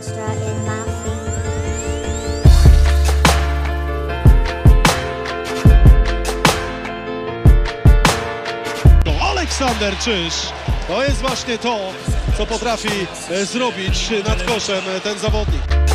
in Aleksander Czyż to jest właśnie to, co potrafi e, zrobić nad koszem e, ten zawodnik.